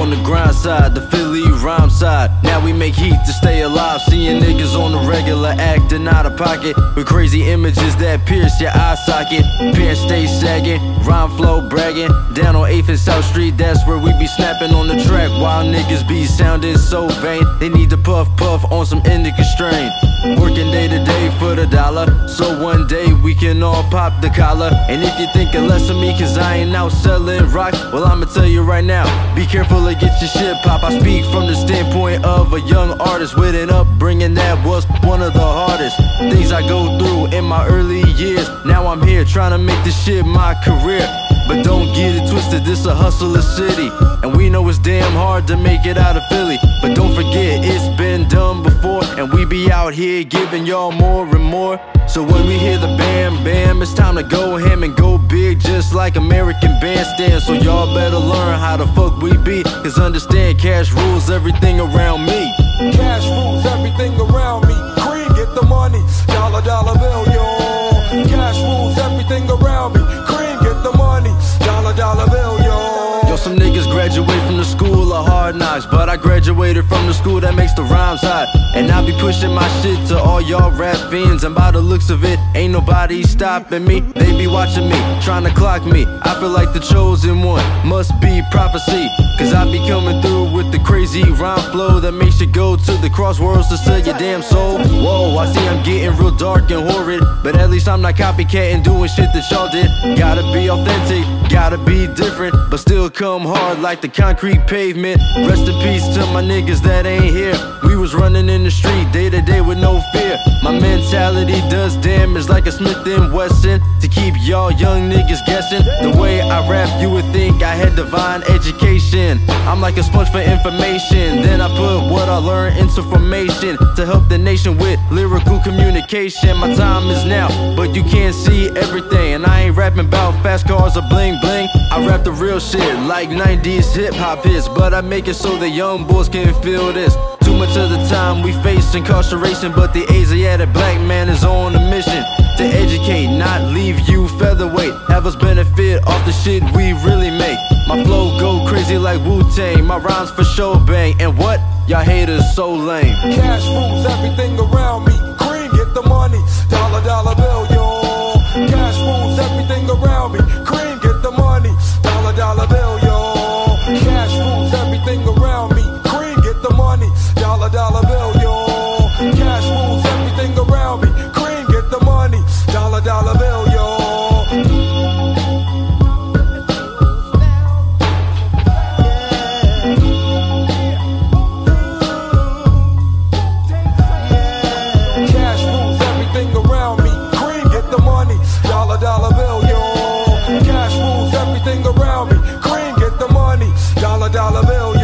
on the grind side, the Philly rhyme side. Now we make heat to stay alive. Seeing niggas on the regular acting out of pocket with crazy images that pierce your eye socket. Pants stay sagging, rhyme flow bragging. Down on 8th and South Street, that's where we be snapping on the track. While niggas be sounding so vain, they need to puff puff on some indica strain. Working day to day for the dollar, so one day we can all pop the collar. And if you're thinking less of me, cause I ain't out selling rock, well, I'ma tell you right now, be careful to get your shit pop. I speak from the standpoint of a young artist with an upbringing that was one of the hardest things I go through in my early years. Now I'm here trying to make this shit my career. But don't get it twisted, this a hustler city. And we know it's damn hard to make it out of Philly. But don't forget, it's been done before. And we be out here giving y'all more and more. So when we hear the bam bam, it's time to go ham and go big, just like American bandstand. So y'all better learn how the fuck we be. Cause understand, cash rules everything around me. Dollar, bill, hard knocks, but I graduated from the school that makes the rhymes hot. And I be pushing my shit to all y'all rap fiends, and by the looks of it, ain't nobody stopping me. They be watching me, trying to clock me. I feel like the chosen one, must be prophecy. Cause I be coming through with the crazy rhyme flow that makes you go to the crossroads to sell your damn soul. Whoa, I see I'm getting real dark and horrid, but at least I'm not copycatting doing shit that y'all did. Gotta be authentic, different, but still come hard like the concrete pavement. Rest in peace to my niggas that ain't here. We was running in the street day to day with no fear. My mentality does damage like a Smith and Wesson to keep y'all young niggas guessing. The way I rap, you would think I had divine education. I'm like a sponge for information. Then I put what I learned into formation to help the nation with lyrical communication. My time is now, but you can't see everything. And I ain't rapping about fast cars or bling bling. I rap the real shit like 90s hip hop hits, but I make it so the young boys can feel this. Too much of the time we face incarceration, but the Asiatic black man is on a mission to educate, not leave you featherweight. Have us benefit off the shit we really make. My flow go crazy like Wu Tang, my rhymes for show bang. And what? Y'all haters so lame. Cash rules everything around me. Dollar, dollar bill,